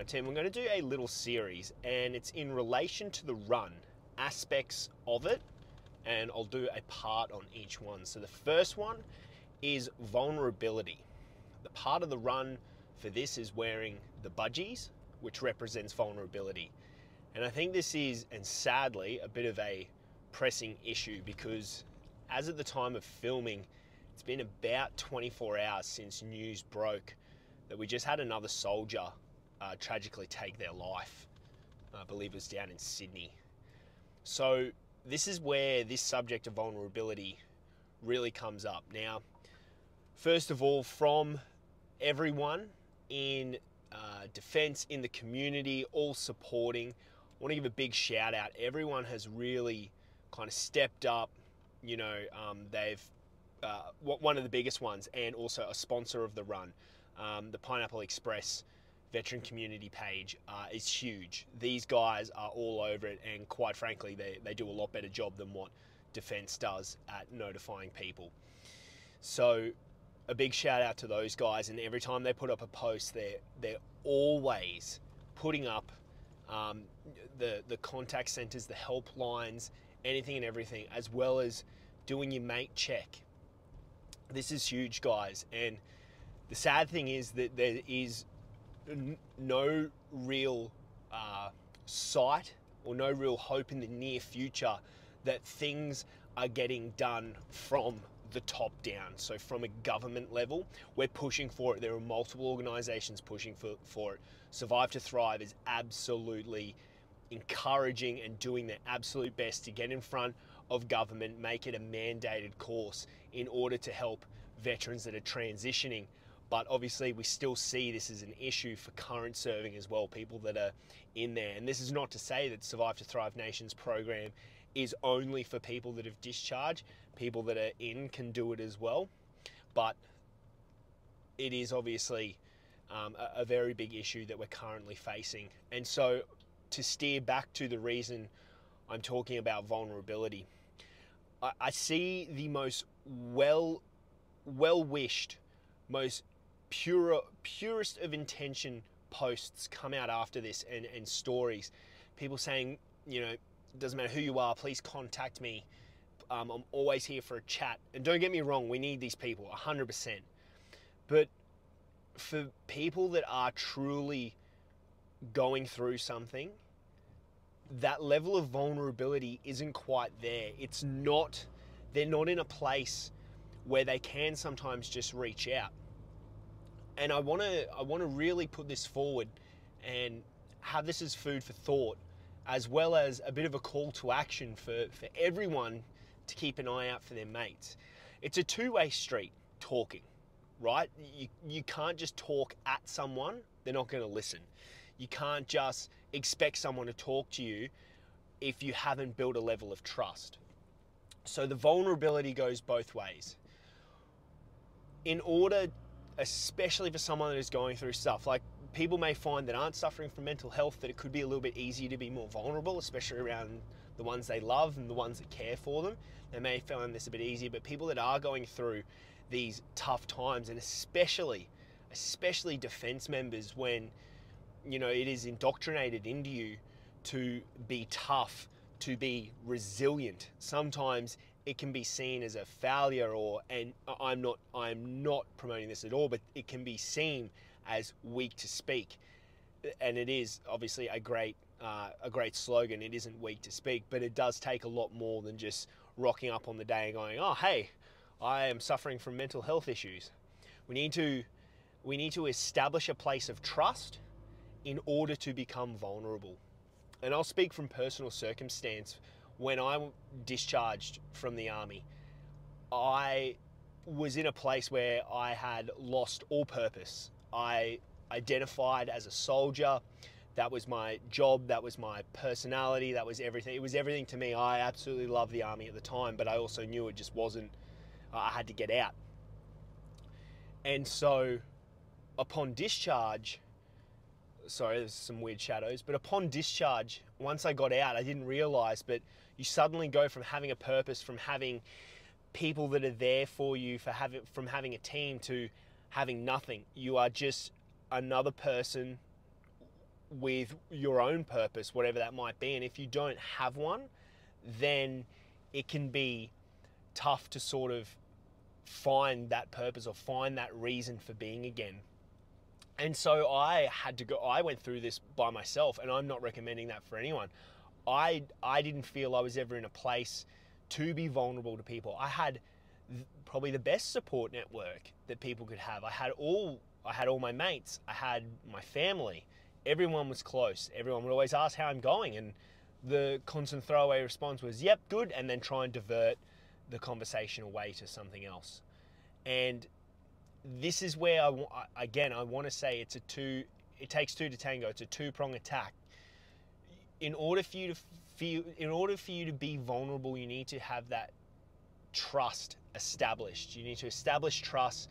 my team, we're going to do a little series, and it's in relation to the run, aspects of it, and I'll do a part on each one. So the first one is vulnerability. The part of the run for this is wearing the budgies, which represents vulnerability. And I think this is, and sadly, a bit of a pressing issue because as at the time of filming, it's been about 24 hours since news broke that we just had another soldier uh, tragically take their life. I believe it was down in Sydney. So, this is where this subject of vulnerability really comes up. Now, first of all, from everyone in uh, defense, in the community, all supporting, I want to give a big shout out. Everyone has really kind of stepped up. You know, um, they've uh, one of the biggest ones, and also a sponsor of the run, um, the Pineapple Express veteran community page uh, is huge. These guys are all over it, and quite frankly, they, they do a lot better job than what Defence does at notifying people. So, a big shout out to those guys, and every time they put up a post, they're, they're always putting up um, the, the contact centres, the helplines, anything and everything, as well as doing your mate check. This is huge, guys, and the sad thing is that there is no real uh, sight or no real hope in the near future that things are getting done from the top down. So from a government level, we're pushing for it. There are multiple organisations pushing for, for it. Survive to Thrive is absolutely encouraging and doing their absolute best to get in front of government, make it a mandated course in order to help veterans that are transitioning but obviously we still see this as an issue for current serving as well, people that are in there. And this is not to say that Survive to Thrive Nations program is only for people that have discharged. People that are in can do it as well, but it is obviously um, a, a very big issue that we're currently facing. And so, to steer back to the reason I'm talking about vulnerability, I, I see the most well well wished, most pure, purest of intention posts come out after this and, and stories. People saying, you know, doesn't matter who you are, please contact me. Um, I'm always here for a chat. And don't get me wrong, we need these people, 100%. But for people that are truly going through something, that level of vulnerability isn't quite there. It's not, they're not in a place where they can sometimes just reach out and I want to I want to really put this forward and have this as food for thought as well as a bit of a call to action for, for everyone to keep an eye out for their mates. It's a two-way street talking, right? You, you can't just talk at someone, they're not going to listen. You can't just expect someone to talk to you if you haven't built a level of trust. So the vulnerability goes both ways. In order especially for someone that is going through stuff. Like people may find that aren't suffering from mental health that it could be a little bit easier to be more vulnerable, especially around the ones they love and the ones that care for them. They may find this a bit easier, but people that are going through these tough times, and especially, especially defense members, when you know it is indoctrinated into you to be tough, to be resilient. Sometimes it can be seen as a failure or and I'm not I'm not promoting this at all but it can be seen as weak to speak. And it is obviously a great uh, a great slogan. It isn't weak to speak but it does take a lot more than just rocking up on the day and going oh hey I am suffering from mental health issues. We need to we need to establish a place of trust in order to become vulnerable. And I'll speak from personal circumstance when I discharged from the army, I was in a place where I had lost all purpose. I identified as a soldier. That was my job, that was my personality, that was everything. It was everything to me. I absolutely loved the army at the time, but I also knew it just wasn't, uh, I had to get out. And so upon discharge, sorry, there's some weird shadows, but upon discharge, once I got out, I didn't realize, but you suddenly go from having a purpose, from having people that are there for you, for having from having a team to having nothing. You are just another person with your own purpose, whatever that might be. And if you don't have one, then it can be tough to sort of find that purpose or find that reason for being again. And so I had to go, I went through this by myself, and I'm not recommending that for anyone. I, I didn't feel I was ever in a place to be vulnerable to people. I had th- probably the best support network that people could have. I had all I had all my mates, I had my family. Everyone was close. Everyone would always ask how I'm going and the constant throwaway response was, "Yep, good," and then try and divert the conversation away to something else. And this is where I again I want to say it's a two it takes two to tango. It's a two-prong attack. In order for you to feel in order for you to be vulnerable, you need to have that trust established. You need to establish trust.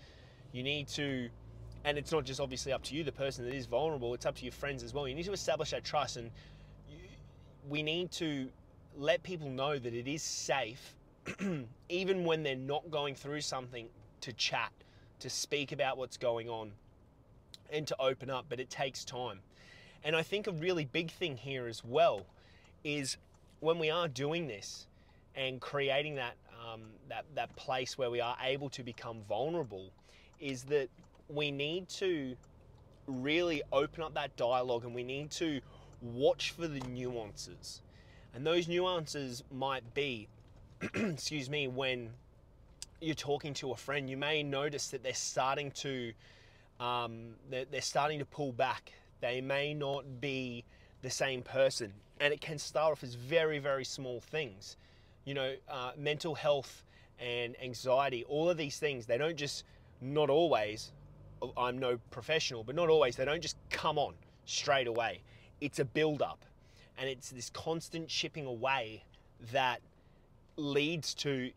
You need to, and it's not just obviously up to you, the person that is vulnerable, it's up to your friends as well. You need to establish that trust, and you, we need to let people know that it is safe, even when they're not going through something, to chat, to speak about what's going on, and to open up, but it takes time. And I think a really big thing here as well is when we are doing this and creating that um, that that place where we are able to become vulnerable, is that we need to really open up that dialogue and we need to watch for the nuances. And those nuances might be, excuse me, when you're talking to a friend, you may notice that they're starting to um, they're, they're starting to pull back. They may not be the same person, and it can start off as very very small things. You know, uh, mental health and anxiety, all of these things, they don't just, not always, I'm no professional, but not always, they don't just come on straight away. It's a build up and it's this constant chipping away that leads to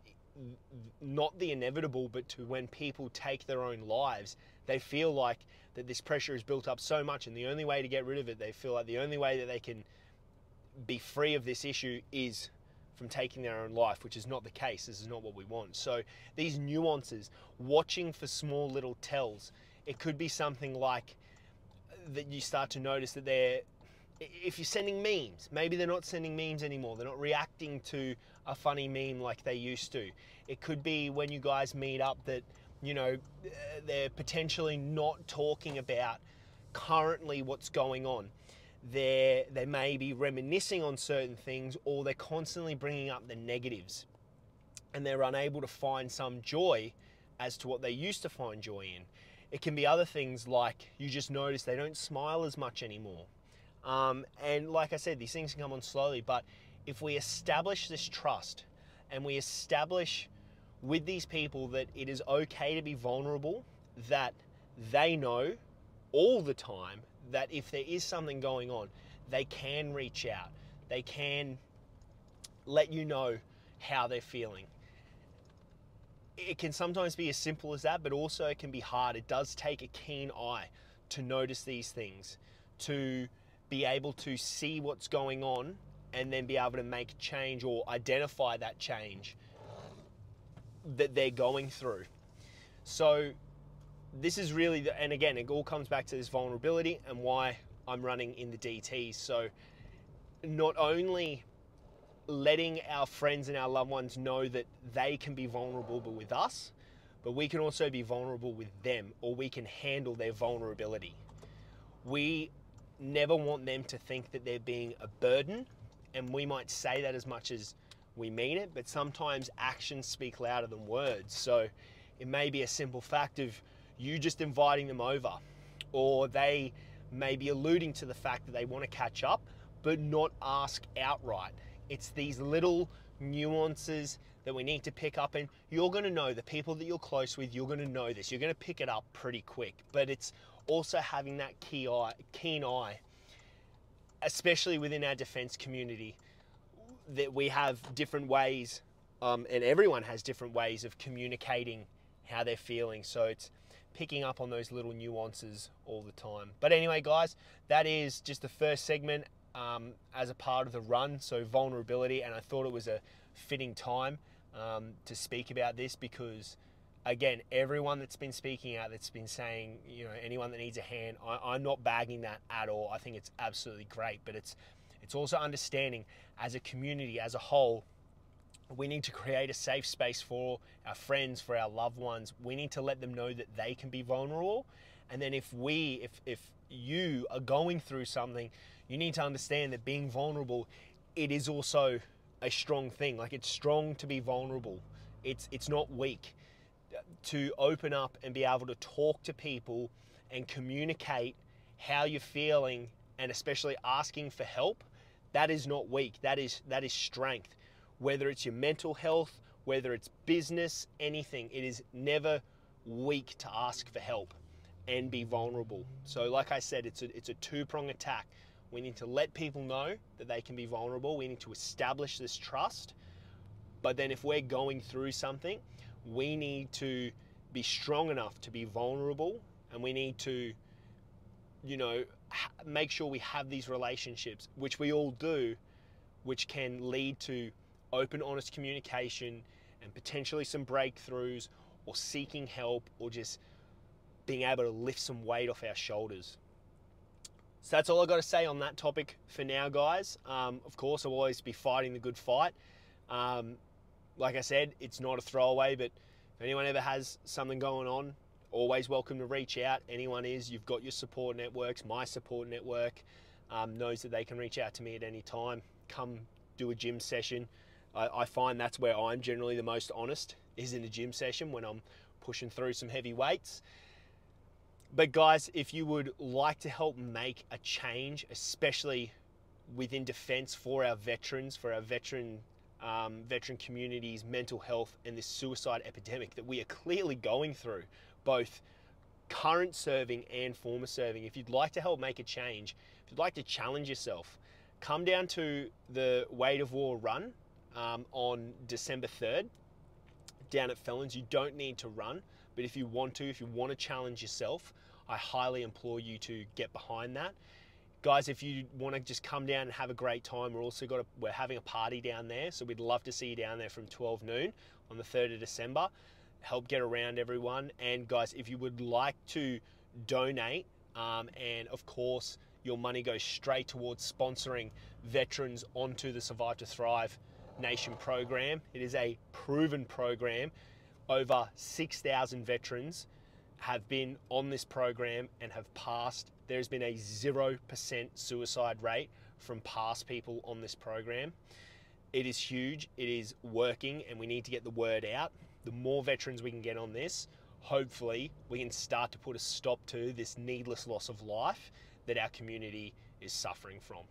not the inevitable, but to when people take their own lives, they feel like that this pressure is built up so much, and the only way to get rid of it, they feel like the only way that they can be free of this issue is from taking their own life, which is not the case. This is not what we want. So these nuances, watching for small little tells, it could be something like that you start to notice that they're if you're sending memes, maybe they're not sending memes anymore. They're not reacting to a funny meme like they used to. It could be when you guys meet up that, you know, they're potentially not talking about currently what's going on. They they may be reminiscing on certain things or they're constantly bringing up the negatives. And they're unable to find some joy as to what they used to find joy in. It can be other things like you just notice they don't smile as much anymore. Um, and like i said these things can come on slowly but if we establish this trust and we establish with these people that it is okay to be vulnerable that they know all the time that if there is something going on, they can reach out. They can let you know how they're feeling. It can sometimes be as simple as that, but also it can be hard. It does take a keen eye to notice these things, to be able to see what's going on and then be able to make change or identify that change that they're going through. So this is really, the, and again, it all comes back to this vulnerability and why I'm running in the DT. So, not only letting our friends and our loved ones know that they can be vulnerable with us, but we can also be vulnerable with them or we can handle their vulnerability. We never want them to think that they're being a burden, and we might say that as much as we mean it, but sometimes actions speak louder than words. So, it may be a simple fact of you just inviting them over, or they may be alluding to the fact that they want to catch up, but not ask outright. It's these little nuances that we need to pick up, and you're going to know the people that you're close with, you're going to know this. You're going to pick it up pretty quick, but it's also having that key eye, keen eye, especially within our defense community, that we have different ways, um, and everyone has different ways of communicating how they're feeling. So it's picking up on those little nuances all the time. But anyway, guys, that is just the first segment um, as a part of the run. So vulnerability, and I thought it was a fitting time um, to speak about this because again, everyone that's been speaking out, that's been saying, you know, anyone that needs a hand, I, I'm not bagging that at all. I think it's absolutely great, but it's it's also understanding as a community, as a whole, we need to create a safe space for our friends, for our loved ones. We need to let them know that they can be vulnerable. And then if we, if if you are going through something, you need to understand that being vulnerable, it is also a strong thing. Like it's strong to be vulnerable. It's it's not weak. To open up and be able to talk to people and communicate how you're feeling and especially asking for help, that is not weak. That is that is strength. Whether it's your mental health, whether it's business, anything, it is never weak to ask for help and be vulnerable. So like I said, it's a it's a two-prong attack. We need to let people know that they can be vulnerable. We need to establish this trust. But then if we're going through something, we need to be strong enough to be vulnerable and we need to you know make sure we have these relationships which we all do which can lead to open honest communication and potentially some breakthroughs or seeking help or just being able to lift some weight off our shoulders so that's all I've got to say on that topic for now, guys. Um, of course, I'll always be fighting the good fight. Um, like I said, it's not a throwaway, but if anyone ever has something going on, always welcome to reach out. Anyone is, you've got your support networks. My support network um, knows that they can reach out to me at any time. Come do a gym session. I, I find that's where I'm generally the most honest, is in a gym session when I'm pushing through some heavy weights. But guys, if you would like to help make a change, especially within defence for our veterans, for our veteran um, veteran communities, mental health, and this suicide epidemic that we are clearly going through, both current serving and former serving. If you'd like to help make a change, if you'd like to challenge yourself, come down to the Weight of War run um, on December 3rd down at Felons. You don't need to run, but if you want to, if you want to challenge yourself, I highly implore you to get behind that. Guys, if you want to just come down and have a great time, we're also got a, we're having a party down there, so we'd love to see you down there from 12 noon on the 3rd of December. Help get around everyone, and guys, if you would like to donate, um, and of course your money goes straight towards sponsoring veterans onto the Survive to Thrive Nation program. It is a proven program. Over 6,000 veterans have been on this program and have passed. There's been a 0% suicide rate from past people on this program. It is huge, it is working, and we need to get the word out. The more veterans we can get on this, hopefully, we can start to put a stop to this needless loss of life that our community is suffering from.